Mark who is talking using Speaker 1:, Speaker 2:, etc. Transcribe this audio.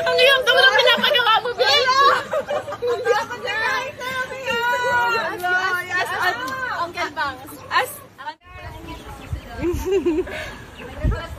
Speaker 1: Ang iyong daw na pinapagawa mo, Bill! Hindi ako na As Uncle Bangs. As... Nag-request.